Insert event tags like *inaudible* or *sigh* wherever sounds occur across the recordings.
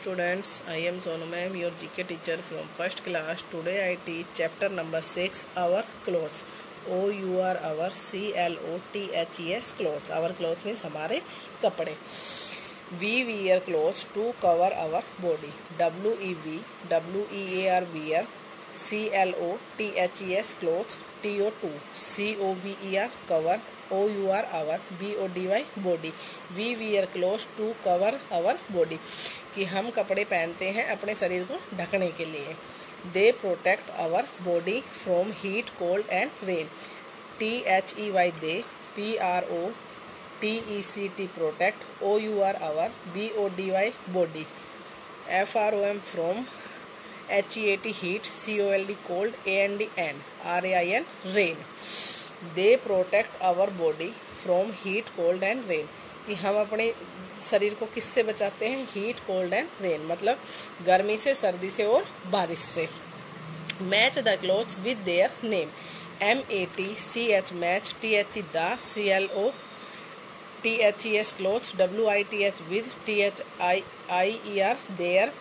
students, I am Sonu ma'am, your GK teacher from first class. Today I teach chapter number 6, our clothes. O U R our C L O T H E S clothes. Our clothes means हमारे कपड़े. We wear clothes to cover our body. W E V W E A R wear C L O T H E S clothes T O 2 C O V E R cover O U R, our B O D Y body. We wear clothes to cover our body. कि हम कपड़े पहनते हैं अपने शरीर को ढकने के लिए। They protect our body from heat cold and rain T H E Y they P R O T E C T protect O U R our B O D Y body F R O M from H E A T heat C O L D cold A N D N R A I N rain they protect our body from heat cold and rain कि हम अपने शरीर को किससे बचाते हैं? Heat cold and rain मतलब गर्मी से, सर्दी से और बारिश से। Match the clothes with their name M A T C H match T H E the C L O T H E S clothes W I T H with T H I I E R their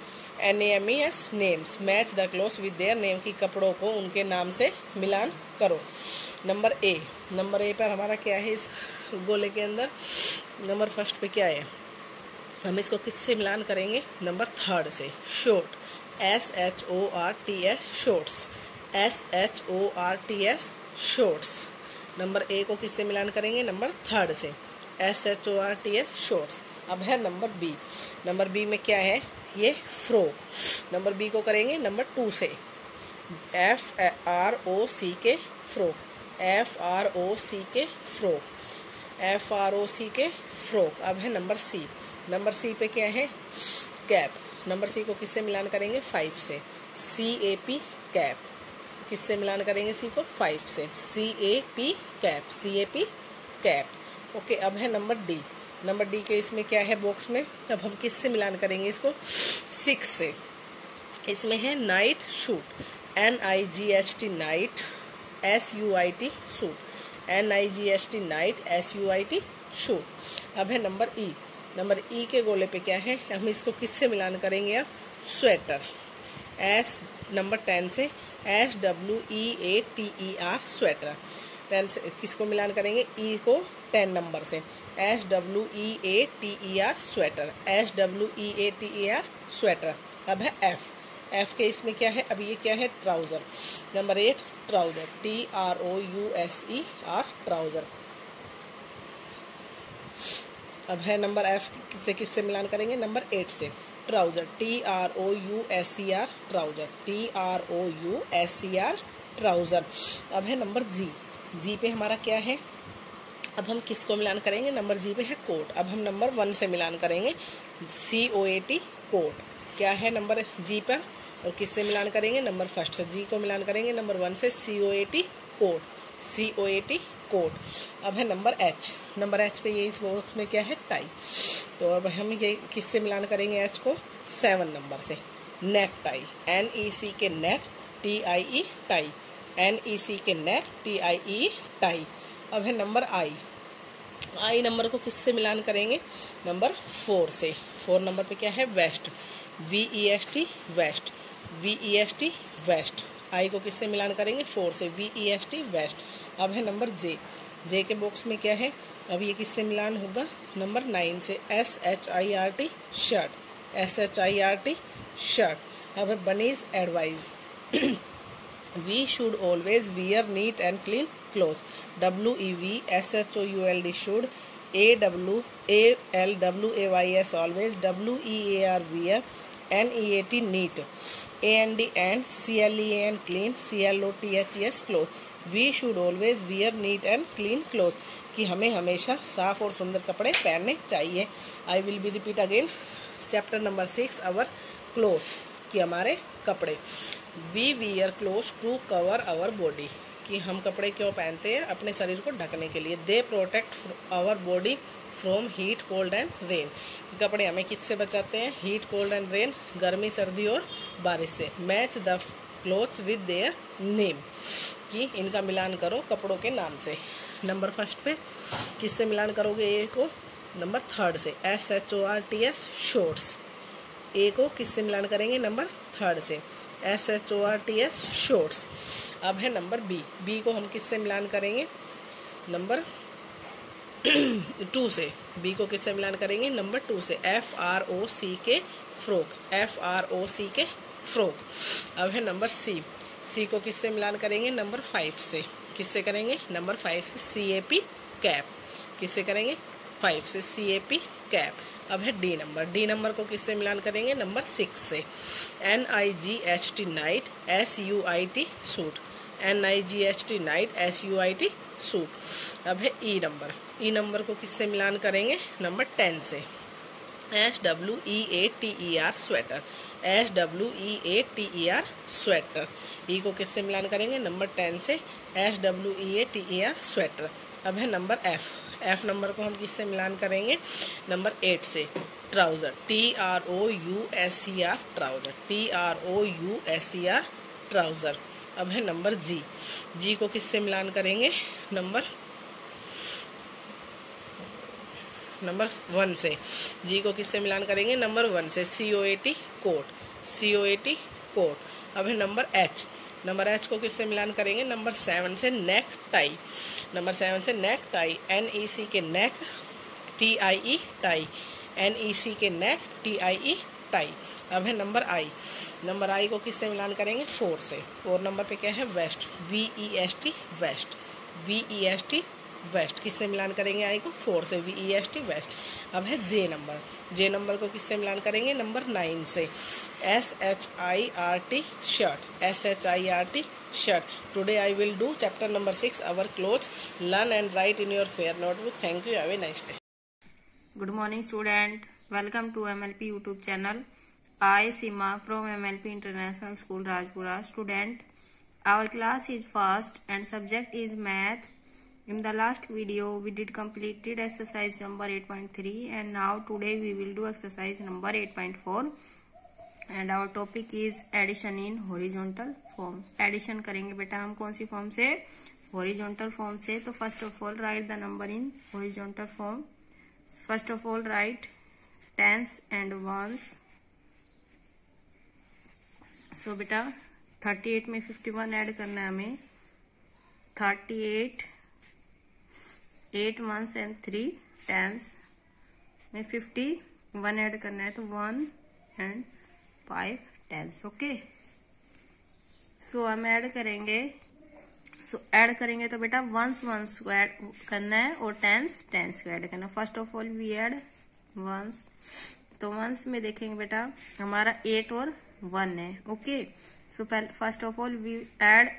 N M E S names match the clothes with their name की कपड़ों को उनके नाम से मिलान करो। Number A number A पर हमारा क्या है इस गोले के अंदर? नंबर फ़र्स्ट पे क्या है? हम इसको किससे मिलान करेंगे? नंबर थर्ड से. Short S H O R T S shorts S H O R T S shorts number A को किससे मिलान करेंगे? नंबर थर्ड से. S H O R T S shorts अब है नंबर बी नंबर बी में क्या है? ये फ्रोक नंबर बी को करेंगे नंबर टू से. F R O C K frock F R O C K frock F R O C K frock अब है नंबर सी नंबर सी पे क्या है? कैप नंबर सी को किससे मिलान करेंगे? फाइव से. सी ए पी कैप किससे मिलान करेंगे सी को? फाइव से. C A P cap C A P cap okay अब है नंबर डी नंबर डी के इसमें क्या है बॉक्स में? अब हम किससे मिलान करेंगे इसको? सिक्स से. इसमें है night suit N I G H T night S U I T suit N I G S T night S U I T suit अब है नंबर ई नंबर ई के गोले पे क्या है? हम इसको किससे मिलान करेंगे अब? स्वेटर एस नंबर टेन से S W E A T E R sweater ten से, किसको मिलान करेंगे? ई e को टेन नंबर से. S W E A T E R sweater S W E A T E R sweater अब है F F के इसमें क्या है? अब ये क्या है? Trouser number eight trouser T R O U S E R trouser अब है नंबर एफ़ से किससे मिलान करेंगे? नंबर एट से. Trouser T R O U S C R trouser T R O U S C R trouser अब है number G जी पे हमारा क्या है? अब हम किसको मिलान करेंगे? नंबर जी पे है कोट अब हम नंबर वन से मिलान करेंगे. C O A T coat क्या है नंबर जी पर? और किससे मिलान करेंगे? नंबर फ़र्स्ट से जी को मिलान करेंगे, नंबर वन से C O A T coat C O A T coat अब है नंबर एच नंबर एच पे ये इस बॉक्स में क्या है? टाई तो अब हम ये किससे मिलान करेंगे एच को? सेवन नंबर से। Neck tie N E C K neck T I E tie N E C K neck T I E tie अब है नंबर आई आई नंबर को किससे मिलान करेंगे? नंबर फोर से। फोर नंबर पे क्या है? Vest V E S T vest V E S T vest I को किससे मिलान करेंगे? फोर से। V E S T vest अब है नंबर जे जे के बॉक्स में क्या है? अब ये किससे मिलान होगा? नंबर नाइन से। S H I R T shirt S H I R T shirt अब है bunnies advise we should always wear neat and clean cloth W E we S H O U L D should A W A L W A Y S always W E A R wear N E A T neat A N D and C L E N clean C L O T H S cloth we should always wear neat and clean cloth कि हमें हमेशा साफ़ और सुंदर कपड़े पहनने चाहिए। I will be repeat again chapter number six our cloth कि हमारे कपड़े। We wear cloth to cover our body कि हम कपड़े क्यों पहनते हैं? अपने शरीर को ढकने के लिए। They protect our body from heat cold and rain कपड़े हमें किससे बचाते हैं? हीट कोल्ड एंड रेन गर्मी, सर्दी और बारिश से। Match the clothes with their name कि इनका मिलान करो कपड़ों के नाम से। नंबर फ़र्स्ट पे किससे मिलान करोगे? ए को। नंबर थर्ड से। S H O R T S shorts A को किससे मिलान करेंगे? नंबर थर्ड से। S H O R T S shorts अब है नंबर बी बी को हम किससे मिलान करेंगे? नंबर *coughs* टू से। बी को किससे मिलान करेंगे? नंबर टू से। F R O C K frock F R O C K frock अब है नंबर सी सी को किससे मिलान करेंगे? नंबर फाइव से। किससे करेंगे? नंबर फाइव से सी ए पी कैप किससे करेंगे? फाइव से सी ए पी कैप अब है डी नंबर डी नंबर को किससे मिलान करेंगे? नंबर सिक्स से। N I G H T night S U I T suit N I G H T night S U I T suit अब है E number E number को किससे मिलान करेंगे? नंबर टेन से. S W E A T E R sweater S W E A T E R sweater E को किससे मिलान करेंगे? नंबर टेन से. S W E A T E R sweater अब है नंबर एफ़ एफ़ नंबर को हम किससे मिलान करेंगे? नंबर एट से. Trouser T R O U S E R trouser T R O U S E R trouser अब है नंबर जी। जी को किससे मिलान करेंगे? नंबर नंबर वन से। जी को किससे मिलान करेंगे? नंबर वन से। C O A T coat C O A T coat अब है नंबर एच नंबर एच को किससे मिलान करेंगे? नंबर सेवन से नेक टाई नंबर सेवन से neck tie N E C K neck T I E tie N E C K neck T I E tie. अब है नंबर आई। नंबर आई को किससे मिलान करेंगे? फोर से। फोर नंबर पे क्या है? Vest. V E S T vest. V E S T vest. किससे मिलान करेंगे आई को? फोर से। V E S T vest. अब है जे नंबर। जे नंबर को किससे मिलान करेंगे? नंबर नाइन से। S H I R T shirt S H I R T shirt today I will do chapter number six our cloth learn and write in your fair notebook thank you have a nice day welcome to M L P YouTube channel I Seema from M L P international school Rajpura student our class is first and subject is math in the last video we did completed exercise number 8.3 and now today we will do exercise number 8.4 and our topic is addition in horizontal form addition करेंगे बेटा हम कौन सी form से? Horizontal form से। तो first of all write the number in horizontal form first of all write tens and ones. So बेटा 38 में 51 ऐड करना है हमें. 38 8 मंथ्स एंड थ्री टेंस में 51 ऐड करना है तो one and five tens okay so हम ऐड करेंगे. सो so, ऐड करेंगे तो बेटा वंस वंस को ऐड करना है और टेंस टेंस को ऐड करना first of all we add ones. तो वंस में देखेंगे बेटा, हमारा एट और वन है ओके सो पहले first of all we add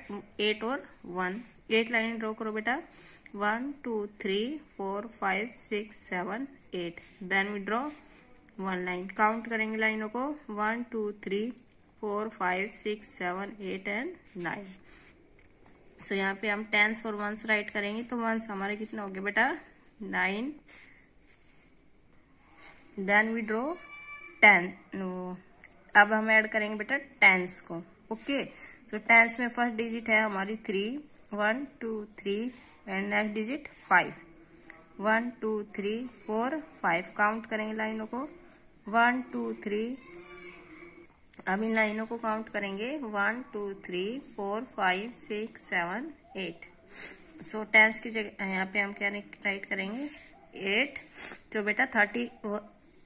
eight और वन एट लाइन ड्रॉ करो बेटा। One two three four five six seven eight then we draw one line count करेंगे लाइनों को। One two three four five six seven eight and nine so यहाँ पे हम tens और वंस राइट करेंगे। तो वंस हमारे कितना हो गया बेटा? Nine then we draw ten अब हम ऐड करेंगे बेटा टेंस को. ओके तो टेंस में फ़र्स्ट डिजिट है हमारी three one two three and next digit five one two three four five count करेंगे लाइनों को. वन टू थ्री अब इन लाइनों को काउंट करेंगे. One two three four five six seven eight so tens की जगह, यहाँ पे हम क्या राइट करेंगे? एट तो बेटा थर्टी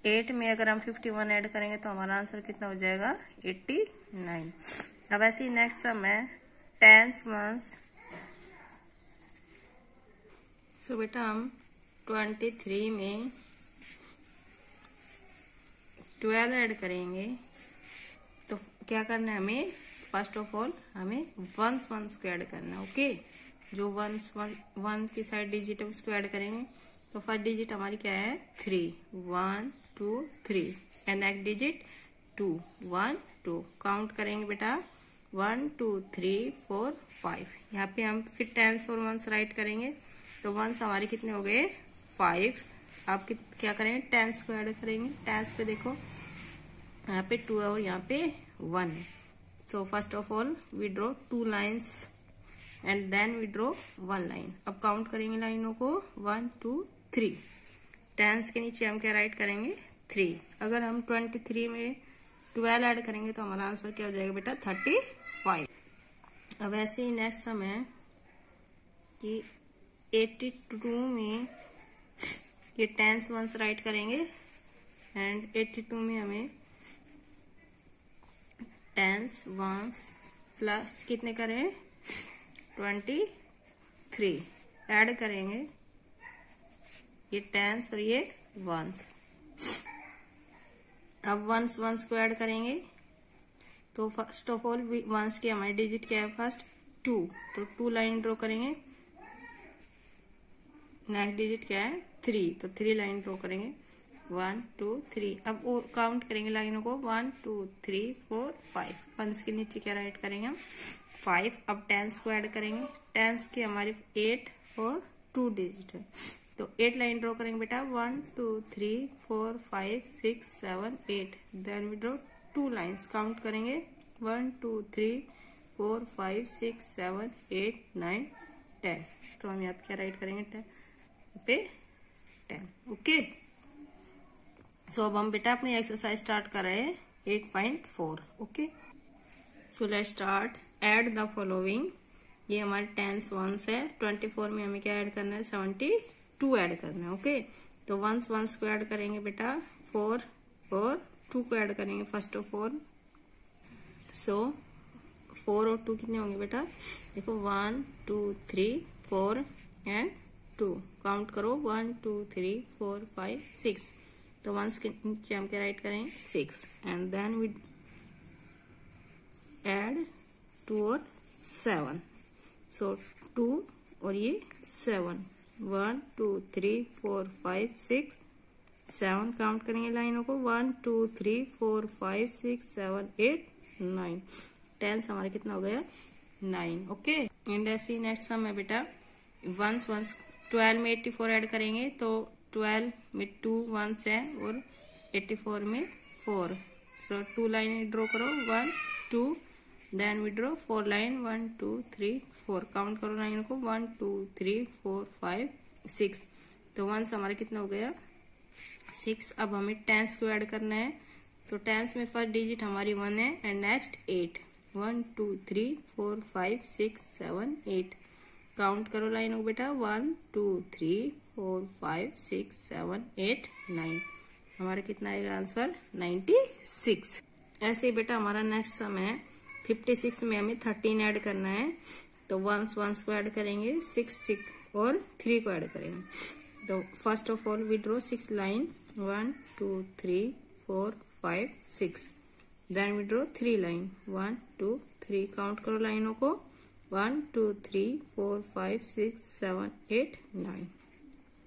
एट में अगर हम फिफ्टी वन ऐड करेंगे तो हमारा आंसर कितना हो जाएगा? एट्टी नाइन अब ऐसे ही नेक्स्ट सम है. टेंस मंस सो बेटा हम ट्वेंटी थ्री में ट्वेल्व ऐड करेंगे तो क्या करना है हमें? फ़र्स्ट ऑफ़ ऑल हमें वंस वंस को ऐड करना है ओके जो वंस वन वन की साइड डिजिट है, उसको ऐड करेंगे। तो फ़र्स्ट डिजिट हमारी क्या है? Three one two, three and next digit two one two count करेंगे बेटा। One two three four five यहाँ पे हम फिर टेंस और वंस राइट करेंगे। तो वंस हमारे कितने हो गए? फाइव आप क्या करेंगे टेंस को ऐड करेंगे। टेंस पे देखो। यहाँ पे टू और यहाँ पे वन है। So first of all we draw two lines and then we draw one line अब काउंट करेंगे लाइनों को। वन टू थ्री टेंस के नीचे हम क्या राइट करेंगे? थ्री अगर हम ट्वेंटी थ्री में ट्वेल्व ऐड करेंगे तो हमारा आंसर क्या हो जाएगा बेटा? थर्टी फाइव अब ऐसे ही नेक्स्ट सम है कि एट्टी टू में ये टेंस वंस राइट करेंगे एंड एट्टी टू में हमें टेंस वंस प्लस कितने करें? ट्वेंटी थ्री ऐड करेंगे ये टेंस और ये वंस अब वंस वंस को ऐड करेंगे। तो फ़र्स्ट ऑफ़ ऑल वंस की हमारी डिजिट क्या है फ़र्स्ट टू तो टू लाइन ड्रॉ करेंगे। नेक्स्ट डिजिट क्या है? थ्री तो थ्री लाइन ड्रॉ करेंगे। वन टू थ्री अब वो काउंट करेंगे लाइनों को। One two three four five ones के नीचे क्या राइट करेंगे हम? फाइव अब टेंस को ऐड करेंगे। टेंस की हमारी एट और टू डिजिट है। तो एट लाइन ड्रॉ करेंगे बेटा. One two three four five six seven eight then we draw two lines count करेंगे. One two three four five six seven eight nine ten तो हम यहाँ क्या राइट करेंगे? टेन पे टेन ओके सो अब हम बेटा अपनी एक्सरसाइज स्टार्ट कर रहे हैं. Eight point four okay so let started the following ये हमारे टेंस वंस है. ट्वेंटी फोर में हमें क्या ऐड करना है? सेवेंटी टू ऐड करना है, ओके? तो वंस वंस को ऐड करेंगे बेटा फोर और टू को ऐड करेंगे first of four so four और टू कितने होंगे बेटा? देखो one two three four and two count करो one two three four five six तो वंस के नीचे हम क्या राइट करें six and then we add two और सेवन सो टू और ये seven one two three four five six seven count करेंगे लाइनों को. One two three four five six seven eight nine tens हमारा कितना हो गया? नाइन ओके एंड ऐसे नेक्स्ट सम है बेटा. वंस वंस ट्वेल्व में एट्टी फोर ऐड करेंगे तो ट्वेल्व में टू वंस है और एट्टी फोर में four so two line draw करो. One two then we draw four line one two three four count करो नाइन को. One two three four five six तो वंस हमारा कितना हो गया? सिक्स अब हमें टेंस को ऐड करना है. तो टेंस में फ़र्स्ट डिजिट हमारी वन है and next eight one two three four five six seven eight count करो लाइनों को बेटा. One two three four five six seven eight nine हमारा कितना आएगा आंसर नाइन्टी सिक्स ऐसे ही बेटा हमारा नेक्स्ट सम है. फिफ्टी सिक्स में हमें थर्टीन ऐड करना है. तो वंस वंस को ऐड करेंगे सिक्स सिक्स और थ्री को ऐड करेंगे। तो first of all we draw six line one two three four five six then we draw three line one two three count करो लाइनों को। One two three four five six seven eight nine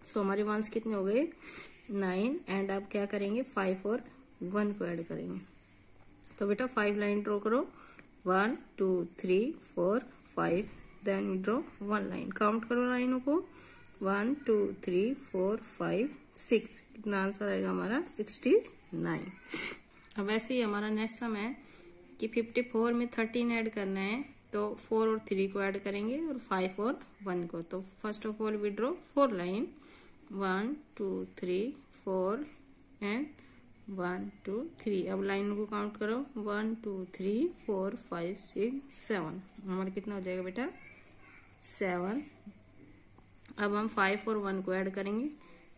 so हमारे ones कितने हो गए? Nine and आप क्या करेंगे? फाइव और वन को ऐड करेंगे। तो बेटा फाइव लाइन ड्रॉ करो। One two three four five then draw one line count करो लाइनों को. One two three four five six कितना आंसर आएगा हमारा? सिक्सटी नाइन अब ऐसे ही हमारा नेक्स्ट सम है कि फिफ्टी फोर में थर्टीन ऐड करना है तो फोर और थ्री को ऐड करेंगे और फाइव और वन को. तो first of all we draw four line one two three four and one, two, three. अब लाइन को काउंट करो। One, two, three, four, five, six, seven. हमारा कितना हो जाएगा बेटा? सेवन। अब हम फाइव और वन को ऐड करेंगे।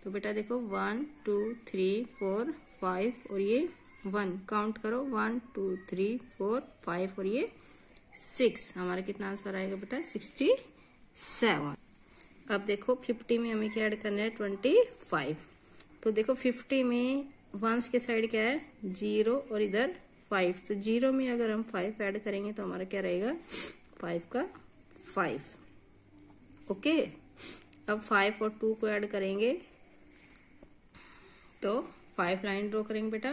तो बेटा देखो, one, two, three, four, five और ये वन। काउंट करो। One, two, three, four, five और ये सिक्स। हमारा कितना आंसर आएगा बेटा? Sixty seven. अब देखो, फिफ्टी में हमें क्या ऐड करना है? Twenty five. तो देखो, फिफ्टी में वंस के साइड क्या है? ज़ीरो और इधर फाइव। तो ज़ीरो में अगर हम फाइव ऐड करेंगे तो हमारा क्या रहेगा? फाइव का फाइव। ओके? अब फाइव और टू को ऐड करेंगे तो फाइव लाइन ड्रॉ करेंगे बेटा।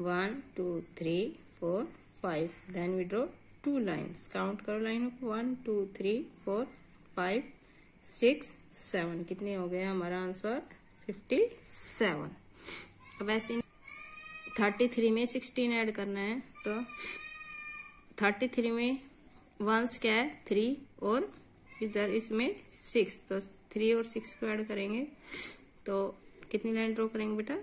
One, two, three, four, five. Then we draw two lines count करो line one, two, three, four, five, six, seven. कितने हो गए हमारा आंसर? Fifty seven. अब ऐसे थर्टी थ्री में सिक्सटीन ऐड करना है तो थर्टी थ्री में वंस क्या है थ्री और इधर इसमें सिक्स तो थ्री और सिक्स को ऐड करेंगे तो कितनी लाइन ड्रॉ करेंगे बेटा?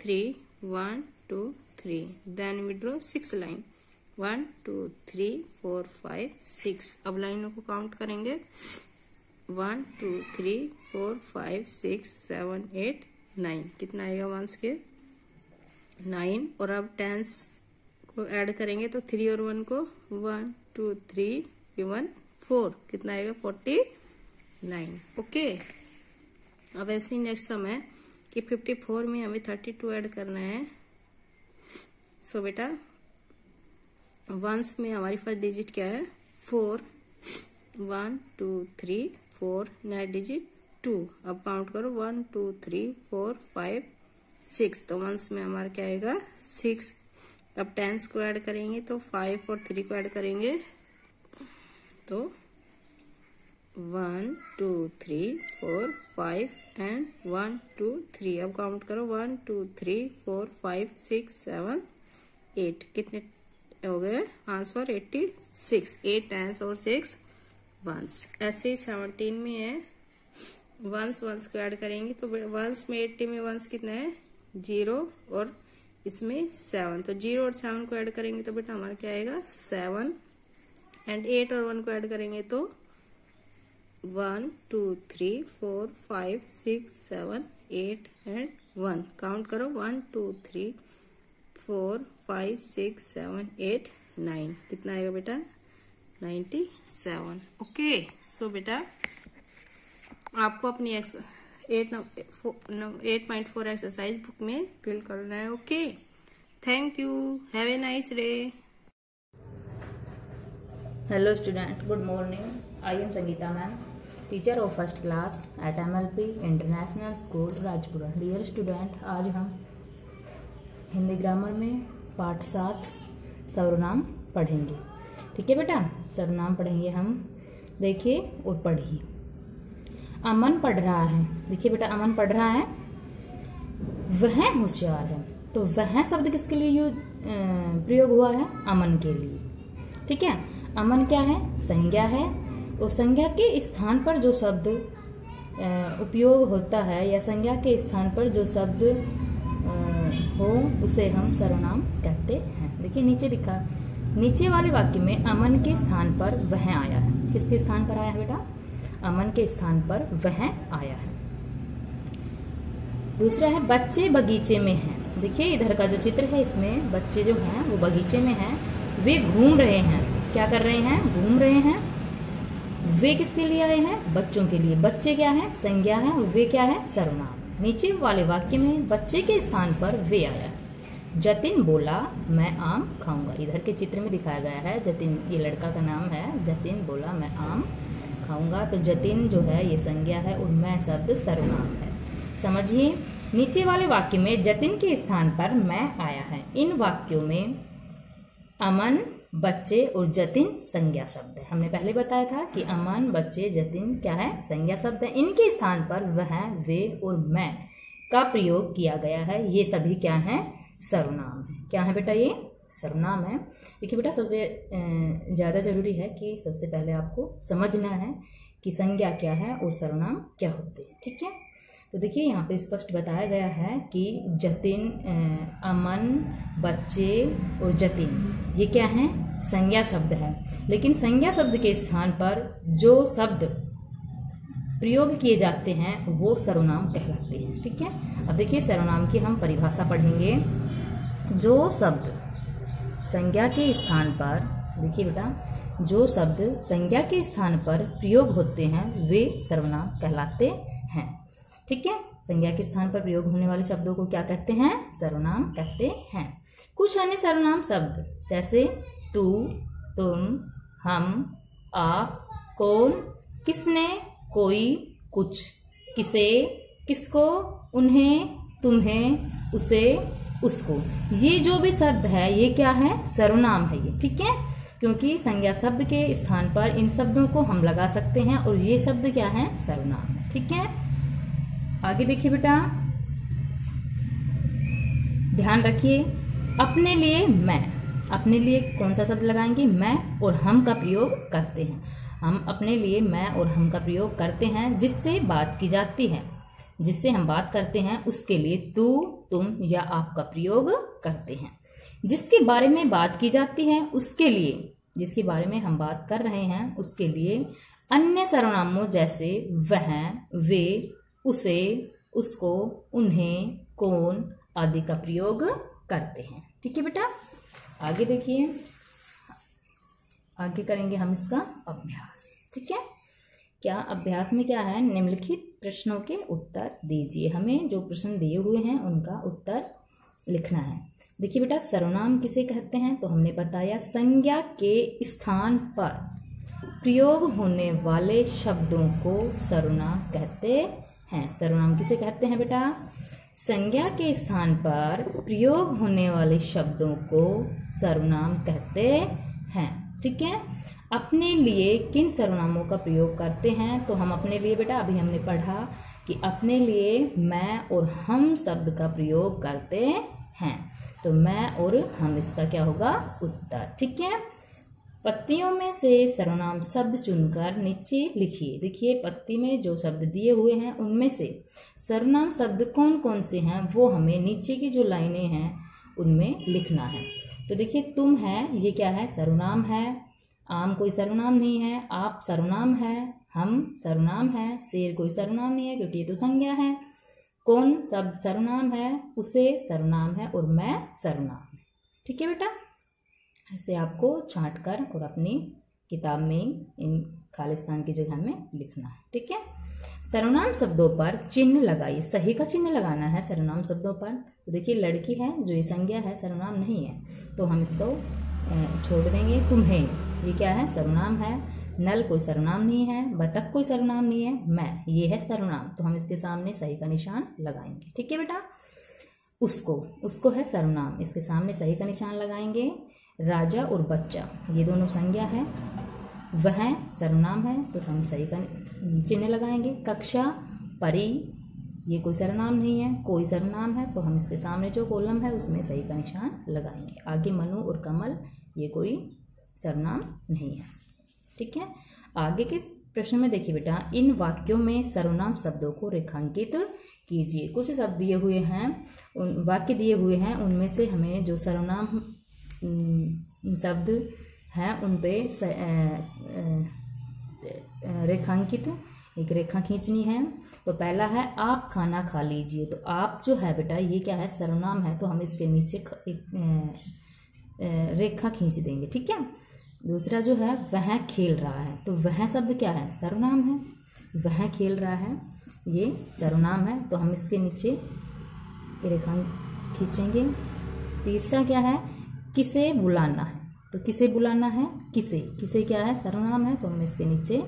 Three one two three then we draw six line one two three four five six अब लाइनों को काउंट करेंगे one two three four five six seven eight nine कितना आएगा वंस के नाइन और अब टेंस को ऐड करेंगे तो थ्री और वन को one two three one four कितना आएगा? फोर्टी नाइन ओके अब ऐसे ही नेक्स्ट सम है कि फिफ्टी फोर में हमें थर्टी टू ऐड करना है. सो बेटा वंस में हमारी फ़र्स्ट डिजिट क्या है? Four one two three four next digit two अब काउंट करो. One two three four five six तो वंस में हमारा क्या आएगा? सिक्स। अब टेंस को ऐड करेंगे तो फाइव और थ्री को ऐड करेंगे तो one, two, three, four, five and one, two, three. अब काउंट करो। One, two, three, four, five, six, seven, eight. कितने हो गए? Answer eighty six. Eight tens और सिक्स वंस ऐसे ही सेवनटीन में है। वंस वंस को ऐड करेंगे तो वंस में एट्टी में वंस कितना है? ज़ीरो और इसमें सेवन। तो ज़ीरो और सेवन को ऐड करेंगे तो बेटा हमारा क्या आएगा? सेवन। एंड एट और वन को ऐड करेंगे तो one two three four five six seven eight and one count करो। One two three four five six seven eight nine कितना आएगा बेटा? नाइन्टी सेवन ओके सो बेटा आपको अपनी eight eight point four exercise book में फिल करना है okay thank you have a nice day hello student good morning I am Sangeeta ma'am teacher of first class at M L P international school Rajpura dear student आज हम Hindi grammar में पाठ सात, सर्वनाम पढ़ेंगे। ठीक है बेटा? सर्वनाम पढ़ेंगे हम। देखिए, और पढ़िए। अमन पढ़ रहा है। देखिए बेटा, अमन पढ़ रहा है। वह होशियार है। तो वह शब्द किसके लिए यूज़ प्रयोग हुआ है? अमन के लिए। ठीक है? अमन क्या है? संज्ञा है। और संज्ञा के स्थान पर जो शब्द उपयोग होता है, या संज्ञा के स्थान पर जो शब्द हो, उसे हम सर्वनाम कहते हैं। देखिए, नीचे लिखा नीचे वाले वाक्य में अमन के स्थान पर वह आया है। किसके स्थान पर आया है बेटा? अमन के स्थान पर वह आया है। दूसरा है, बच्चे बगीचे में हैं। देखिए, इधर का जो चित्र है, इसमें बच्चे जो हैं, वो बगीचे में हैं। वे घूम रहे हैं। क्या कर रहे हैं? घूम रहे हैं। वे किसके लिए आए हैं? बच्चों के लिए। बच्चे क्या है? संज्ञा है। वे क्या है? सर्वनाम नीचे वाले वाक्य में, बच्चे के स्थान पर वे आया जतिन बोला, मैं आम खाऊँगा। इधर के चित्र में दिखाया गया है, जतिन, ये लड़का का नाम है, जतिन बोला, मैं आम खाऊँगा तो जतिन जो है, ये संज्ञा है और मैं शब्द सर्वनाम है। समझिए? नीचे वाले वाक्य में जतिन के स्थान पर मैं आया है। इन वाक्यों में अमन, बच्चे और जतिन संज्ञा शब्द है। हमने पहले बताया था कि अमन, बच्चे, जतिन क्या है? संज्ञा शब्द है। इनके स्थान पर वह, वे और मैं का प्रयोग किया गया है। ये सभी क्या है? सर्वनाम है। क्या है बेटा ये? सर्वनाम है। देखिए बेटा, सबसे ज़्यादा ज़रूरी है कि सबसे पहले आपको समझना है कि संज्ञा क्या है और सर्वनाम क्या होते हैं, ठीक है? तो देखिए, यहाँ पे स्पष्ट बताया गया है कि जतिन अमन, बच्चे और जतिन, ये क्या है? संज्ञा शब्द है। लेकिन संज्ञा शब्द के स्थान पर जो शब्द प्रयोग किए जाते हैं, वो सर्वनाम कहलाते हैं, ठीक है? अब देखिए, सर्वनाम की हम परिभाषा पढ़ेंगे। जो शब्द संज्ञा के स्थान पर, देखिए बेटा, जो शब्द संज्ञा के स्थान पर प्रयोग होते हैं, वे सर्वनाम कहलाते हैं। ठीक है? संज्ञा के स्थान पर प्रयोग होने वाले शब्दों को क्या कहते हैं? सर्वनाम कहते हैं। कुछ अन्य सर्वनाम शब्द, जैसे तू, तुम, हम आप कौन, किसने, कोई, कुछ, किसे, किसको, उन्हें, तुम्हें, उसे उसको। ये जो भी शब्द है, ये क्या है? सर्वनाम है ये, ठीक है? क्योंकि संज्ञा शब्द के स्थान पर इन शब्दों को हम लगा सकते हैं और ये शब्द क्या है? सर्वनाम है, ठीक है? आगे देखिए बेटा। ध्यान रखिए, अपने लिए मैं, अपने लिए कौन सा शब्द लगाएँगे? मैं और हम का प्रयोग करते हैं। हम अपने लिए मैं और हम का प्रयोग करते हैं, जिससे बात की जाती है। जिससे हम बात करते हैं, उसके लिए तू, तुम या आपका प्रयोग करते हैं। जिसके बारे में बात की जाती है, उसके लिए, जिसके बारे में हम बात कर रहे हैं, उसके लिए अन्य सर्वनामों जैसे वह, वे, उसे, उसको, उन्हें, कौन आदि का प्रयोग करते हैं। ठीक है बेटा? आगे देखिए। आगे करेंगे हम इसका अभ्यास। ठीक है? क्या अभ्यास में क्या है? निम्नलिखित प्रश्नों के उत्तर दीजिए। हमें जो प्रश्न दिए हुए हैं, उनका उत्तर लिखना है। देखिए बेटा, सर्वनाम किसे कहते हैं? तो हमने बताया संज्ञा के स्थान पर। प्रयोग होने वाले शब्दों को सर्वनाम कहते हैं। सर्वनाम किसे कहते हैं बेटा? संज्ञा के स्थान पर प्रयोग होने वाले शब्दों को सर्वनाम कहते हैं। ठीक है? अपने लिए किन सर्वनामों का प्रयोग करते हैं? तो हम अपने लिए बेटा, अभी हमने पढ़ा कि अपने लिए मैं और हम शब्द का प्रयोग करते हैं। तो मैं और हम, इसका क्या होगा? उत्तर। ठीक है? पत्तियों में से सर्वनाम शब्द चुनकर नीचे लिखिए। देखिए, पत्ती में जो शब्द दिए हुए हैं, उनमें से सर्वनाम शब्द कौन कौन से हैं, वो हमें नीचे की जो लाइनें हैं, उनमें लिखना है। तो देखिए, तुम है, ये क्या है? सर्वनाम है। आम कोई सर्वनाम नहीं है, आप सर्वनाम है, हम सर्वनाम है, शेर कोई सर्वनाम नहीं है, क्योंकि ये तो संज्ञा है। कौन सब सर्वनाम है, उसे सर्वनाम है और मैं सर्वनाम ठीक है बेटा? ऐसे आपको छांट कर और अपनी किताब में इन खालिस्तान की जगह में लिखना है। ठीक है? सर्वनाम शब्दों पर चिन्ह लगाइए। सही का चिन्ह लगाना है सर्वनाम शब्दों पर। तो देखिए, लड़की है जो ये संज्ञा है, सर्वनाम नहीं है। तो हम इसको छोड़ देंगे तुम्हें। ये क्या है? सर्वनाम है। नल कोई सर्वनाम नहीं है, बतख कोई सर्वनाम नहीं है, मैं, ये है सर्वनाम। तो हम इसके सामने सही का निशान लगाएँगे। ठीक है बेटा? उसको उसको है सर्वनाम। इसके सामने सही का निशान लगाएँगे। राजा और बच्चा, ये दोनों संज्ञा है। वह सर्वनाम है तो हम सही का चिन्ह लगाएँगे। कक्षा, परी, ये कोई सर्वनाम नहीं है, कोई सर्वनाम है तो हम इसके सामने जो कॉलम है, उसमें सही का निशान लगाएँगे। आगे मनु और कमल, ये कोई सर्वनाम नहीं है। ठीक है? आगे के प्रश्न में देखिए बेटा, इन वाक्यों में सर्वनाम शब्दों को रेखांकित कीजिए। कुछ शब्द दिए हुए हैं, उन वाक्य दिए हुए हैं, उनमें से हमें जो सर्वनाम शब्द हैं, उन पे रेखांकित, एक रेखा खींचनी है। तो पहला है, आप खाना खा लीजिए। तो आप जो है बेटा, ये क्या है? सर्वनाम है। तो हम इसके नीचे एक रेखा खींच देंगे, ठीक है दूसरा जो है, वह खेल रहा है। तो वह शब्द क्या है? सर्वनाम है। वह खेल रहा है। ये सर्वनाम है। तो हम इसके नीचे रेखा खींचेंगे। तीसरा क्या है? किसे बुलाना है? तो किसे बुलाना है? किसे? किसे क्या है? सर्वनाम है। तो हम इसके नीचे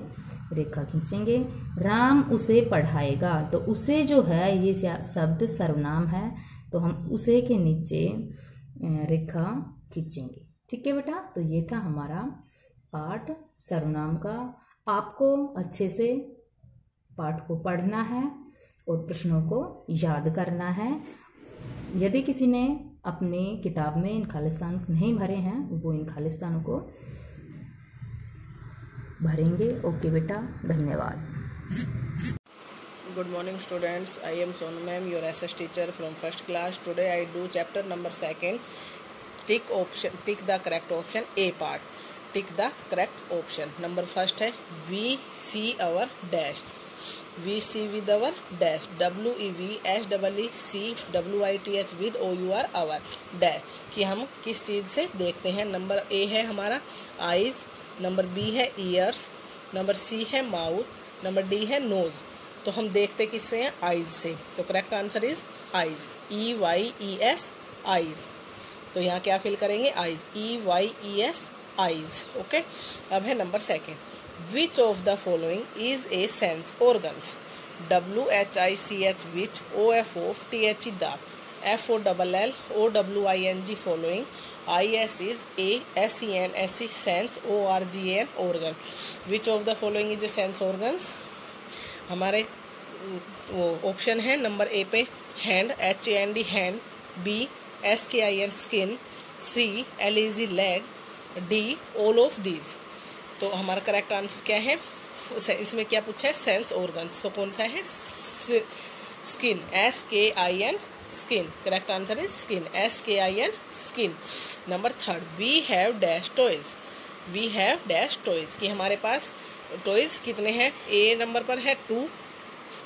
रेखा खींचेंगे। राम उसे पढ़ाएगा। तो उसे जो है, ये शब्द सर्वनाम है। तो हम उसे के नीचे रेखा खींचेंगे। ठीक है बेटा? तो ये था हमारा पाठ सर्वनाम का। आपको अच्छे से पाठ को पढ़ना है और प्रश्नों को याद करना है। यदि किसी ने अपने किताब में इन खालिस्तान नहीं भरे हैं, वो इन खालिस्तानों को भरेंगे। ओके बेटा, धन्यवाद। Good morning, students. I am sonu ma'am, your ss teacher from first class. Today, i do chapter number second. Tick option tick the correct option A part tick the correct option number first है we see our dash we see with our dash W we S double E see W I T S with O U R our dash कि हम किस चीज़ से देखते हैं? Number A है हमारा आईज नंबर बी है ईयर्स नंबर सी है माउथ नंबर डी है नोज़ तो हम देखते किससे हैं? आईज से. तो correct answer is eyes E Y E S eyes तो यहाँ क्या फिल करेंगे? Eyes E Y E S eyes okay अब है number second which of the following is a sense organs W H I C H which O F O T H E the F O double L O W I N G following I S is A S E N S E sense O R G N organ which of the following is a sense organs हमारे, वो option है number A पे hand H A N D hand B S K I N skin C L E G leg D all of these तो हमारा correct answer क्या है? इसमें क्या पूछा है? सेंस ऑर्गन्स तो कौन सा है? Skin S K I N skin correct answer is skin S K I N skin number third we have dash toys we have dash toys कि हमारे पास टॉयज कितने हैं? ए नंबर पर है टू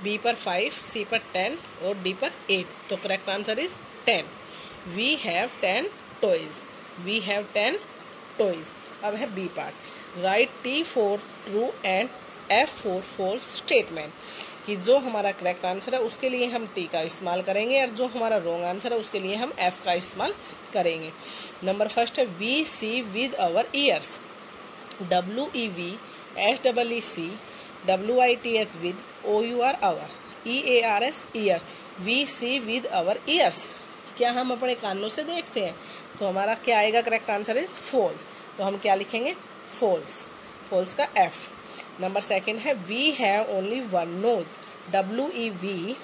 बी पर फाइव सी पर ten और डी पर एट तो correct answer is ten we have ten toys we have ten toys अब है B part write T for true and F for false statement कि जो हमारा करेक्ट आंसर है, उसके लिए हम टी का इस्तेमाल करेंगे और जो हमारा रॉन्ग आंसर है, उसके लिए हम एफ़ का इस्तेमाल करेंगे. नंबर फ़र्स्ट है we see with our ears W E we S double E see W I T H with O U R our E A R S ear we see with our ears क्या हम अपने कानों से देखते हैं? तो हमारा क्या आएगा? करेक्ट आंसर इज़ फॉल्स तो हम क्या लिखेंगे? फॉल्स फॉल्स का एफ़ नंबर सेकंड है we have only one nose W E we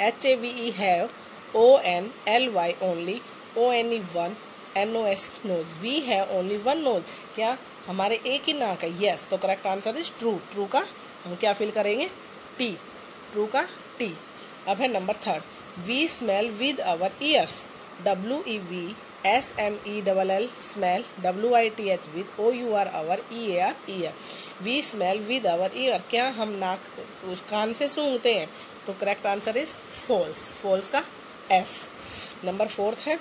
H A V E have O N L Y only O N E one N O S nose we have only one nose क्या? हमारे एक ही नाक है. Yes तो correct answer is true true का हम क्या फिल करेंगे? टी ट्रू का टी अब है number third we smell with our ears W E we S M E double L smell W I T H with O U R our E A R ear we smell with our ear क्या हम नाक उस कान से सूंघते हैं? तो correct answer is false false का एफ़ नंबर फोर्थ है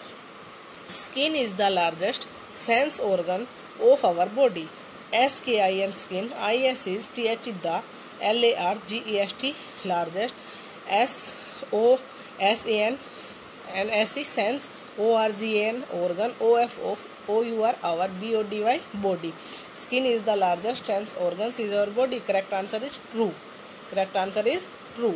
skin is the largest sense organ of our body. S k i n skin, i s is t h the l a r g e s t, largest s o S A N N S E sense O R G N organ O F O O U R our B O D Y body skin is the largest sense organ is our body correct answer is true correct answer is true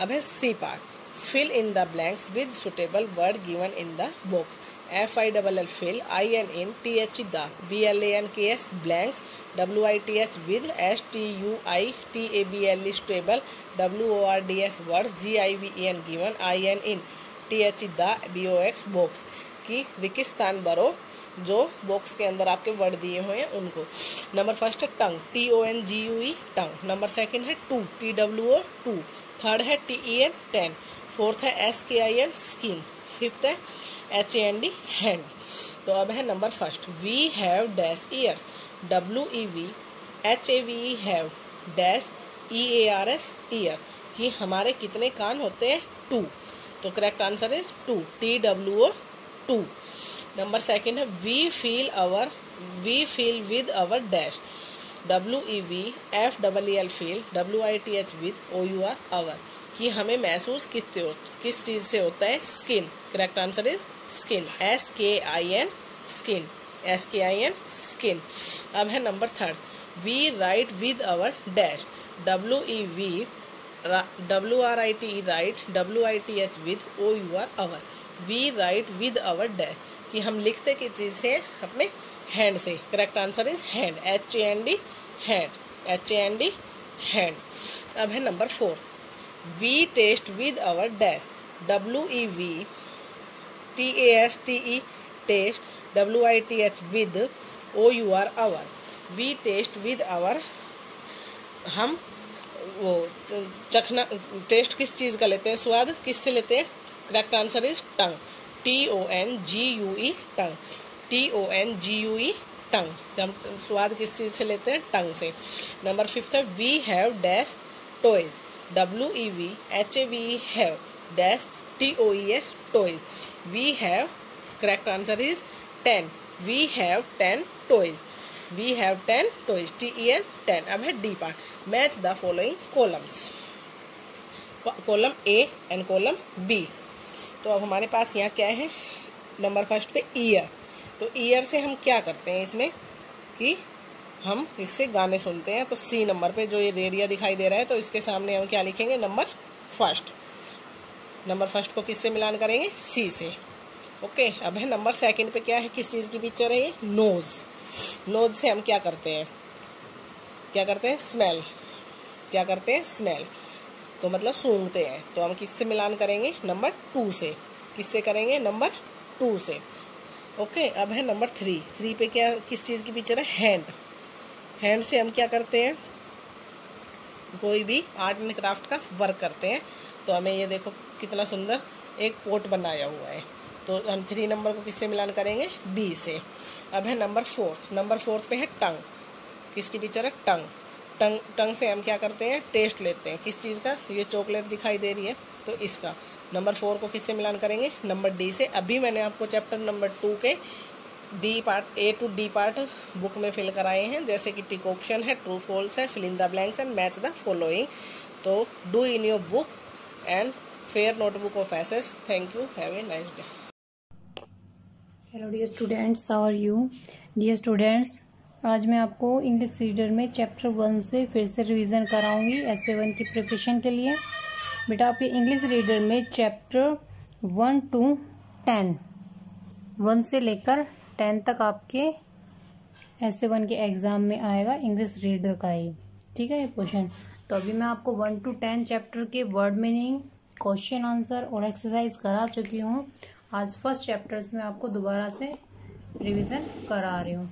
अब है C part fill in the blanks with suitable word given in the box F I double L fill I N in T H the B L N K S blanks W I T H with S T U I T A B L E suitable W O R D S word G I V N given I N in T H the B O X box की रिकिस्तान बरो, जो box के अंदर आपके word दिए हुए हैं उनको। नंबर फ़र्स्ट है tongue T O N G U E tongue. Number second है two T W O two. Third है T E N ten fourth है S K I N skin fifth है H A N D hand तो अब है number first we have dash ear W E we H A V have dash E A R S ear कि हमारे कितने कान होते हैं? टू तो करेक्ट आंसर है two T W O two number second है we feel our we feel with our dash W E we F double E L feel W I T H with O U R our कि हमें महसूस किस किस चीज़ से होता है? Skin correct answer is skin S K I N skin S K I N skin. अब है number third. We write with our dash W E we W R I T write W I T H with O U R our we write with our dash कि हम लिखते किस चीज़ से? अपने hand से। Correct answer is hand H A N D hand H A N D hand अब है number four. We taste with our dash W E we T A S T E taste W I T H with O U R our we taste with our हम, वो, चखना test किस चीज़ का लेते हैं? स्वाद किससे लेते हैं? Correct answer is tongue T O N G U E tongue T O N G U E tongue हम, स्वाद किस चीज़ से लेते हैं? टंग से. नंबर फिफ्थ है we have dash toys W E we H A V have dash T O E S toys we have correct answer is ten we have ten toys we have ten toys T E N ten अब है D part match the following columns column A and column B तो अब हमारे पास यहाँ क्या है? Number first पे ईयर तो ईयर से हम क्या करते हैं इसमें? कि हम इससे गाने सुनते हैं। तो सी नंबर पे जो ये रेडिया दिखाई दे रहा है तो इसके सामने हम क्या लिखेंगे? नंबर फ़र्स्ट नंबर फ़र्स्ट को किससे मिलान करेंगे? सी से। ओके अब है नंबर सेकंड पे क्या है? किस चीज़ की पिक्चर है ये? नोज़ नोज़ से हम क्या करते हैं? क्या करते हैं? स्मेल क्या करते हैं? स्मेल तो मतलब सूंघते हैं। तो हम किससे मिलान करेंगे? नंबर टू से। किससे करेंगे? नंबर टू से। ओके अब है नंबर थ्री थ्री पे क्या, किस चीज़ की पिक्चर है? हैंड हैंड से हम क्या करते हैं? कोई भी आर्ट एंड क्राफ्ट का वर्क करते हैं। तो हमें ये देखो कितना सुंदर एक पोट बनाया हुआ है। तो हम थ्री नंबर को किससे मिलान करेंगे? बी से। अब है नंबर फोर्थ नंबर फोर्थ पे है टंग। किसकी पिक्चर है? टंग। टंग टंग से हम क्या करते हैं? टेस्ट लेते हैं। किस चीज़ का? ये चॉकलेट दिखाई दे रही है तो इसका। नंबर फोर को किससे मिलान करेंगे? नंबर डी से। अभी मैंने आपको चैप्टर नंबर टू के D part A to D part book में फिल कराए हैं। जैसे कि टिक ऑप्शन है ट्रू फॉल्स है fill in the blanks and match the following तो do in your book and fair notebook of essays thank you have a nice day hello dear students are you dear students आज मैं आपको English reader में chapter one से फिर से revision कराऊँगी S A one की preparation के लिए। बेटा, आपके इंग्लिश रीडर में chapter one to ten one से लेकर टेन तक आपके एस ए वन के एग्ज़ाम में आएगा इंग्लिश रीडर का ही। ठीक है ये क्वेश्चन तो अभी मैं आपको वन टू टेन चैप्टर के वर्ड मीनिंग क्वेश्चन आंसर और एक्सरसाइज करा चुकी हूँ। आज फ़र्स्ट चैप्टर्स में आपको दोबारा से रिवीजन करा रही हूँ।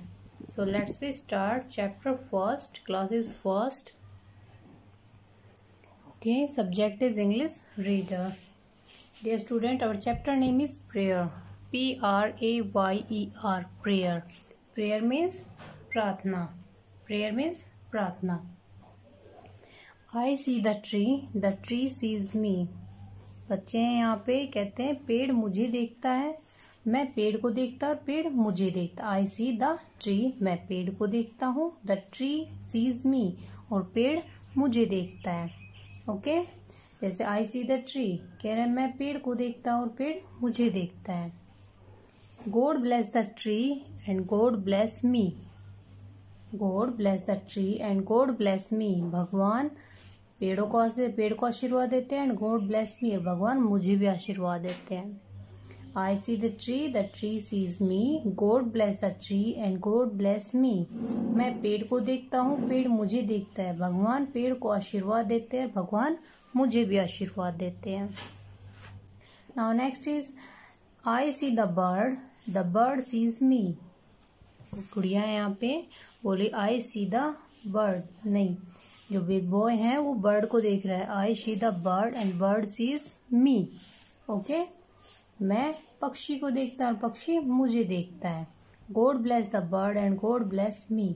So let's we start chapter first class is first okay subject is English reader day student और chapter name is prayer P R A Y E R prayer prayer means प्रार्थना. Prayer means प्रार्थना. I see the tree the tree sees me बच्चे हैं यहाँ पे, कहते हैं, पेड़ मुझे देखता है, मैं पेड़ को देखता और पेड़ मुझे देखता। आई सी द ट्री मैं पेड़ को देखता हूँ। द ट्री सीज मी और पेड़ मुझे देखता है। ओके जैसे आई सी द ट्री कह रहे हैं, मैं पेड़ को देखता हूँ और पेड़ मुझे देखता है। God bless the tree and God bless me God bless the tree and God bless me भगवान पेड़ों को पेड़ को आशीर्वाद देते हैं एंड गॉड ब्लेस मी और भगवान मुझे भी आशीर्वाद देते हैं। I see the tree the tree sees me God bless the tree and God bless me मैं पेड़ को देखता हूँ, पेड़ मुझे देखता है। भगवान पेड़ को आशीर्वाद देते हैं भगवान मुझे भी आशीर्वाद देते हैं। Now next is I see the bird the bird sees me गुड़िया यहाँ पे। बोली आई सी द बर्ड नहीं जो बिग बॉय है, वो बर्ड को देख रहा है। I see the bird and bird sees me okay मैं पक्षी को देखता हूँ, पक्षी मुझे देखता है। God bless the bird and God bless me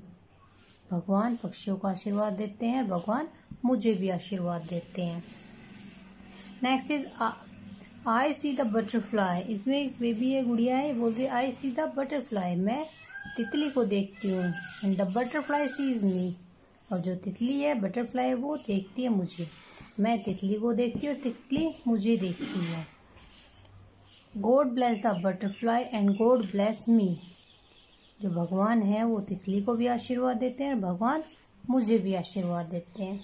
भगवान पक्षियों को आशीर्वाद देते हैं, भगवान मुझे भी आशीर्वाद देते हैं। Next is I see the butterfly इसमें एक बेबी है, गुड़िया है बोल रही आई सी द बटरफ्लाई मैं तितली को देखती हूँ। And the butterfly sees me और जो तितली है बटरफ्लाई वो देखती है मुझे। मैं तितली को देखती हूँ तितली मुझे देखती है। God bless the butterfly and God bless me जो भगवान है, वो तितली को भी आशीर्वाद देते हैं और भगवान मुझे भी आशीर्वाद देते हैं।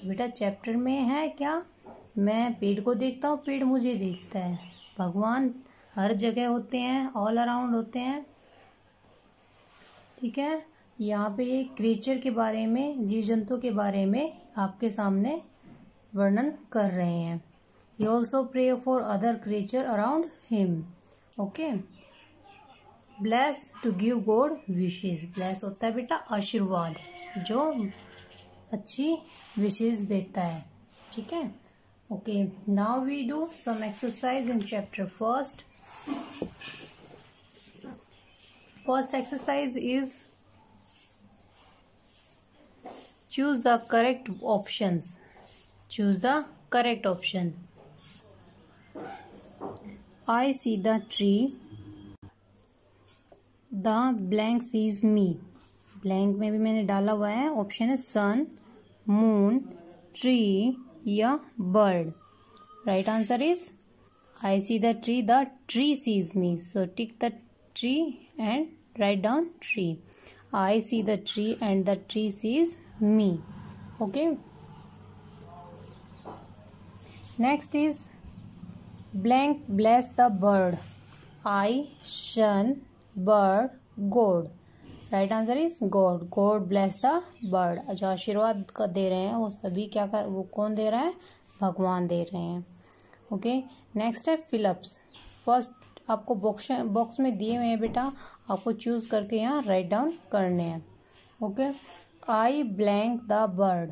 तो बेटा चैप्टर में है क्या? मैं पेड़ को देखता हूँ, पेड़ मुझे देखता है। भगवान हर जगह होते हैं ऑल अराउंड होते हैं। ठीक है? यहाँ पे ये क्रिएचर के बारे में जीव जंतु के बारे में आपके सामने वर्णन कर रहे हैं। He also pray for other creature around him, okay? Bless to give god wishes. Bless होता है बेटा आशीर्वाद, जो अच्छी विशेष देता है, ठीक है? Okay now we do some exercise in chapter first first exercise is choose the correct options choose the correct option I see the tree. The blank sees me. Blank में भी मैंने डाला हुआ है ऑप्शन है सन मून ट्री या bird right answer is I see the tree the tree sees me so tick the tree and write down tree I see the tree and the tree sees me okay next is blank bless the bird. I shun bird god right answer is God God bless the bird जो आशीर्वाद दे रहे हैं, वो सभी क्या कर वो कौन दे रहा है? भगवान दे रहे हैं। ओके नेक्स्ट है फिलअप्स फ़र्स्ट आपको बॉक्स बॉक्स में दिए हुए हैं बेटा। आपको चूज़ करके यहाँ राइट डाउन करने हैं। Okay I blank the bird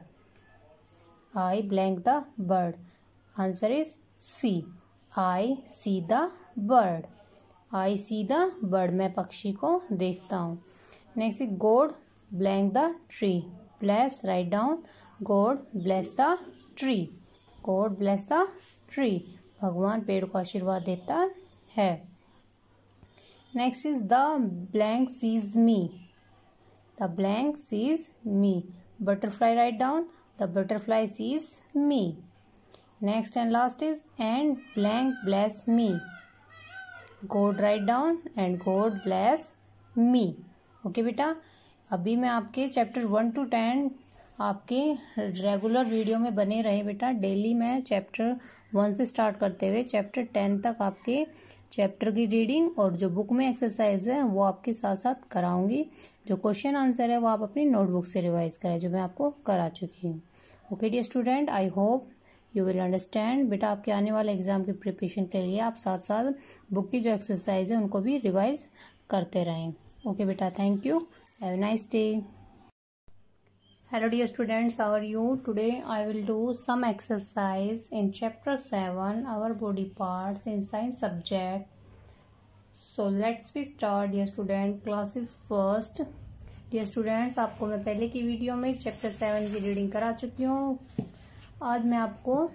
I blank the bird answer is see I see the bird I see the bird मैं पक्षी को देखता हूँ। Next God blank the tree bless write down God bless the tree God bless the tree भगवान पेड़ को आशीर्वाद देता है। Next is the blank sees me the blank sees me butterfly write down the butterfly sees me next and last is and blank bless me God write down and God bless me okay बेटा? अभी मैं आपके chapter one to ten आपके regular video में बने रहे बेटा। Daily मैं चैप्टर वन से स्टार्ट करते हुए चैप्टर टेन तक आपके चैप्टर की रीडिंग और जो बुक में एक्सरसाइज है, वो आपके साथ साथ कराऊँगी। जो क्वेश्चन आंसर है, वो आप अपनी नोटबुक से रिवाइज करें जो मैं आपको करा चुकी हूँ। Okay dear student I hope you will understand बेटा, आपके आने वाले एग्ज़ाम की प्रिपरेशन के लिए आप साथ साथ बुक की जो एक्सरसाइज है, उनको भी रिवाइज करते रहें। ओके बेटा thank you have nice day hello dear students our you today I will do some exercise in chapter seven our body parts in science subject so let's we start dear student classes first dear students आपको मैं पहले की video में chapter seven की reading करा चुकी हूँ। आज मैं आपको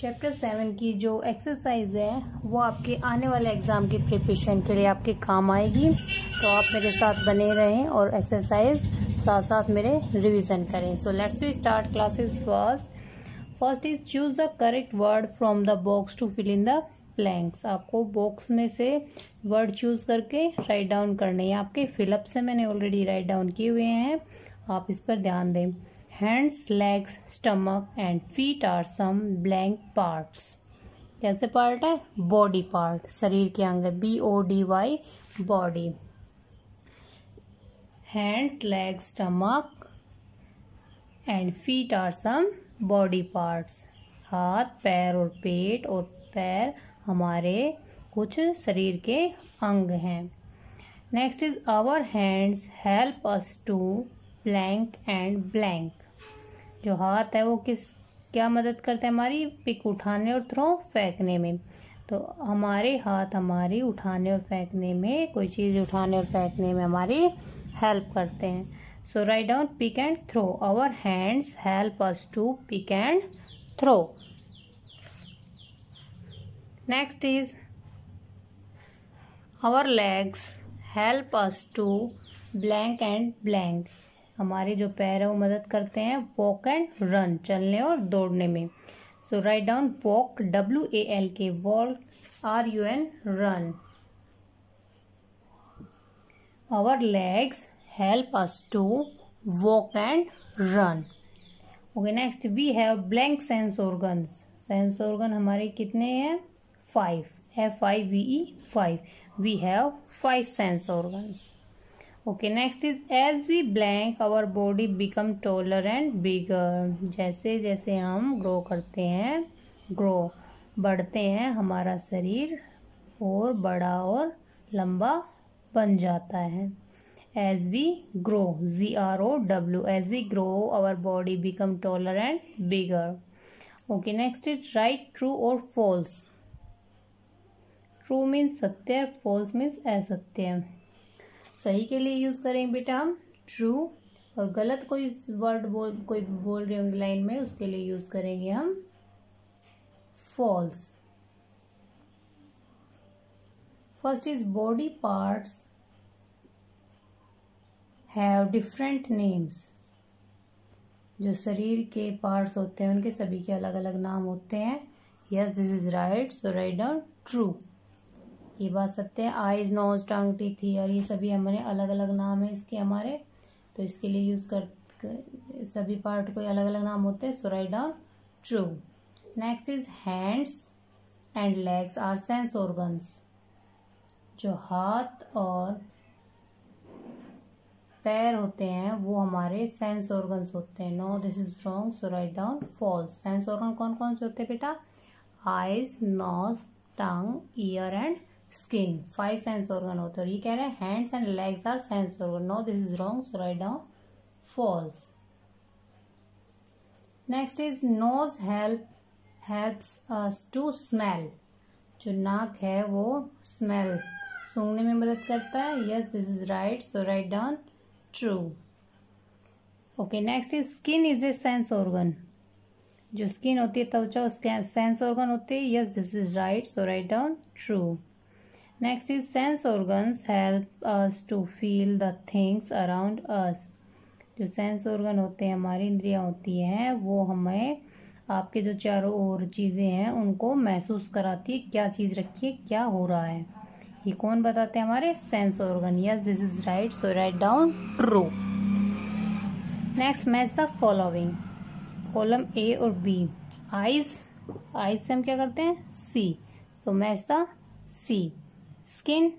चैप्टर सेवन की जो एक्सरसाइज है, वो आपके आने वाले एग्ज़ाम के प्रिपरेशन के लिए आपके काम आएगी। तो आप मेरे साथ बने रहें और एक्सरसाइज साथ साथ मेरे रिवीजन करें। So let's we start classes first first is choose the correct word from the box to fill in the blanks आपको बॉक्स में से वर्ड चूज़ करके राइट डाउन करने हैं। आपके फिलअप से मैंने ऑलरेडी राइट डाउन किए हुए हैं। आप इस पर ध्यान दें। Hands legs stomach and feet are some blank parts कैसे पार्ट है? बॉडी पार्ट शरीर के अंग B O D Y body hands, legs, stomach, and feet are some body parts. हाथ, पैर और पेट और पैर हमारे कुछ शरीर के अंग हैं। Next is our hands help us to blank and blank जो हाथ है वो किस, क्या मदद करते हैं हमारी? पिक उठाने और थ्रो फेंकने में। तो हमारे हाथ हमारी उठाने और फेंकने में, कोई चीज़ उठाने और फेंकने में हमारी हेल्प करते हैं। So write down pick and throw our hands help us to pick and throw next is our legs help us to blank and blank हमारे जो पैर है, वो मदद करते हैं वॉक एंड रन चलने और दौड़ने में। So write down walk W A L K walk R U N run our legs help us to walk and run okay next we have blank sense organs sense organ हमारे कितने हैं five F I V E five we have five sense organs okay next is as we blank our body become taller and bigger जैसे जैसे हम grow करते हैं grow बढ़ते हैं हमारा शरीर और बड़ा और लंबा बन जाता है। As we grow G R O W as we grow our body become taller and bigger okay next is write true और फॉल्स ट्रू मीन्स सत्य फॉल्स मीन्स असत्य। सही के लिए यूज़ करेंगे बेटा हम ट्रू और गलत कोई वर्ड बोल, कोई बोल रहे होंगे लाइन में, उसके लिए यूज़ करेंगे हम false first is body parts have different names जो शरीर के पार्ट्स होते हैं, उनके सभी के अलग अलग नाम होते हैं। Yes this is right so write down true ये बात सत्य है। आईज नोज़ टंग टीथ और ये सभी हमारे अलग अलग नाम है इसके हमारे। तो इसके लिए यूज़ कर, सभी पार्ट को अलग अलग नाम होते हैं so write down true next is hands and legs are sense organs जो हाथ और पैर होते हैं, वो हमारे सेंस ऑर्गन्स होते हैं। No this is wrong so write down false sense organ कौन कौन से होते हैं बेटा? Eyes nose tongue ear and skin five sense organ होते हैं। और ये कह रहे हैं hands and legs are sense organ no this is wrong so write down false next is nose help helps us to smell जो नाक है, वो स्मेल सूंघने में मदद करता है। Yes this is right so write down true okay next is skin is a sense organ जो स्किन होती है त्वचा उसके सेंस ऑर्गन होते हैं yes this is right so write down true next is sense organs help us to feel the things around us जो sense organ होते हैं, हमारी इंद्रियाँ होती हैं, वो हमें आपके जो चारों ओर चीज़ें हैं, उनको महसूस कराती है, क्या चीज़ रखी है, क्या हो रहा है। ये कौन बताते हैं हमारे? Sense organ yes this is right so right down true next match the following column A और बी आइज़ आइज़ से हम क्या करते हैं? See so match the see skin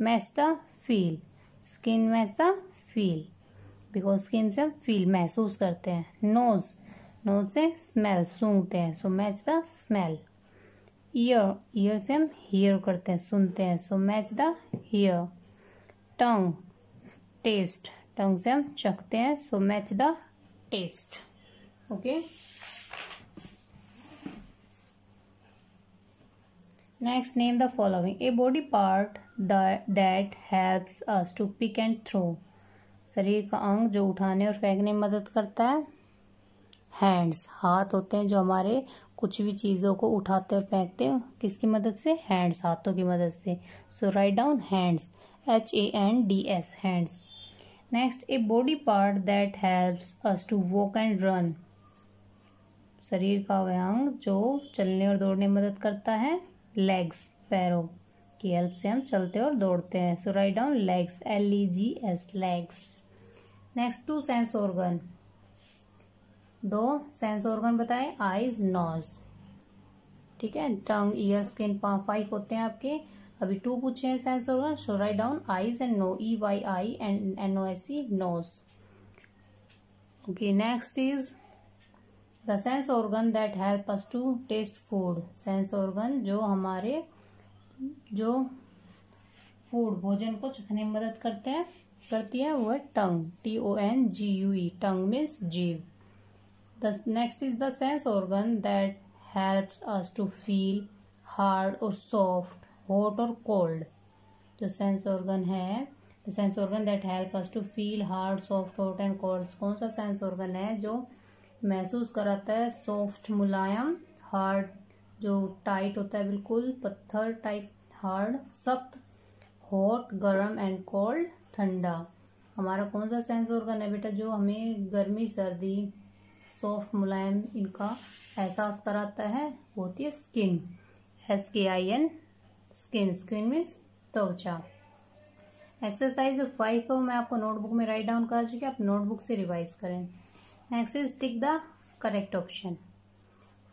match the feel skin match the feel because skin से हम feel महसूस करते हैं. नोज़ नोज़ से स्मेल सूंघते हैं. So match the smell ear ear से हम हियर करते हैं, सुनते हैं। So match the hear tongue taste tongue से हम चखते हैं so match the taste okay next name the following a body part that helps us to pick and throw शरीर का अंग जो उठाने और फेंकने में मदद करता है। हैंड्स हाथ होते हैं जो हमारे कुछ भी चीज़ों को उठाते और फेंकते हैं, किसकी मदद से? हैंड्स हाथों की मदद से। So write down hands H A N D S hands next a body part that helps us to walk and run शरीर का वह अंग जो चलने और दौड़ने में मदद करता है लेग्स पैरों की हेल्प से हम चलते और दौड़ते हैं। So write down legs L E G S legs next two sense organ दो सेंस ऑर्गन बताए आईज नोज़ ठीक है? टंग ईयर स्किन फाइव होते हैं आपके। अभी टू पूछे हैं sense organ so write down eyes and nose E Y I and N O S C nose okay next is the sense organ that helps us to taste food sense organ जो हमारे, जो food भोजन को चखने में मदद करते हैं, करती है वो है tongue T O N G U E tongue means जीव। The next is the sense organ that helps us to feel hard और सॉफ्ट हॉट और कोल्ड जो सेंस ऑर्गन है sense organ that help us to feel hard soft hot and cold कौन सा sense organ है जो महसूस कराता है? सॉफ्ट मुलायम हार्ड जो टाइट होता है बिल्कुल, पत्थर टाइप हार्ड सख्त हॉट गर्म एंड कोल्ड ठंडा। हमारा कौन सा सेंस ऑर्गन है बेटा जो हमें गर्मी, सर्दी सॉफ्ट मुलायम इनका एहसास कराता है, वो होती है skin S K I N skin skin means त्वचा। एक्सरसाइज फाइव को मैं आपको नोटबुक में राइट डाउन कर चुकी आप नोटबुक से रिवाइज करें। Next is tick the correct option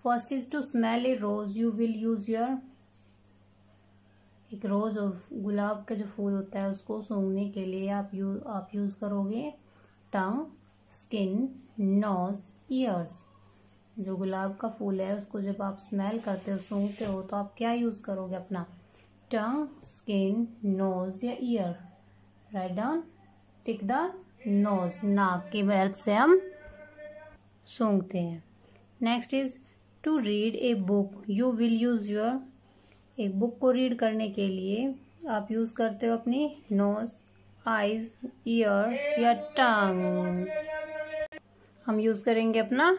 first is to smell a rose you will use your एक रोज़ गुलाब का जो फूल होता है, उसको सूंघने के लिए आप यू, आप यूज़ करोगे। टंग स्किन नोज़ ईयर्स जो गुलाब का फूल है, उसको जब आप स्मेल करते हो, सूंघते हो तो आप क्या यूज़ करोगे अपना? टंग स्किन नोज़ या ear write down tick the nose नाक की हेल्प से हम सूंघते हैं। Next is to read a book you will use your एक बुक को रीड करने के लिए आप यूज़ करते हो अपनी नोज़ आइज़ ईयर या टंग हम यूज़ करेंगे अपना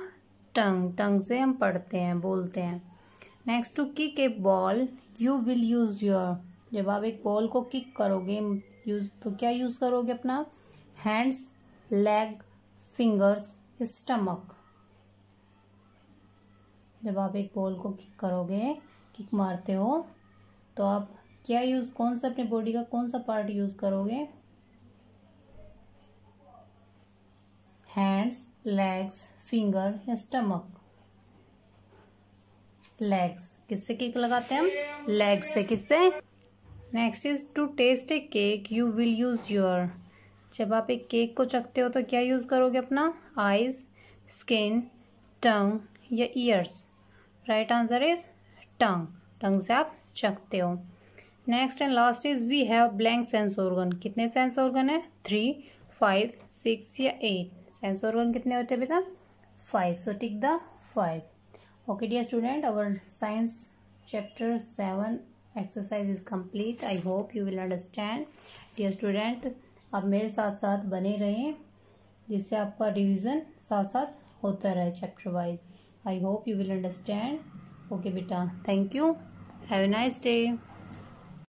टंग टंग से हम पढ़ते हैं, बोलते हैं। Next to kick a ball you will use your जब आप एक बॉल को किक करोगे यूज़ तो क्या यूज़ करोगे अपना? हैंड्स लेग फिंगर्स स्टमक जब आप एक बॉल को किक करोगे किक मारते हो तो आप क्या यूज़ कौन सा अपने बॉडी का कौन सा पार्ट यूज़ करोगे? हैंड्स लेग्स फिंगर या स्टमक लेग्स किससे केक लगाते हैं हम? लेग्स से किससे? Next is to taste a cake you will use your जब आप एक केक को चखते हो तो क्या यूज़ करोगे अपना? आईज स्किन टंग या ears right answer is tongue tongue से आप चखते हो. Next and last is we have blank sense organ कितने सेंस ऑर्गन है? थ्री फाइव सिक्स या एट सेंस ऑर्गन कितने होते बेटा? Five so tick the five okay, dear student, our science chapter 7 exercise is complete. I hope you will understand dear student आप मेरे साथ साथ बने रहें, जिससे आपका रिवीजन साथ साथ होता रहे chapter wise I hope you will understand okay बेटा thank you have a nice day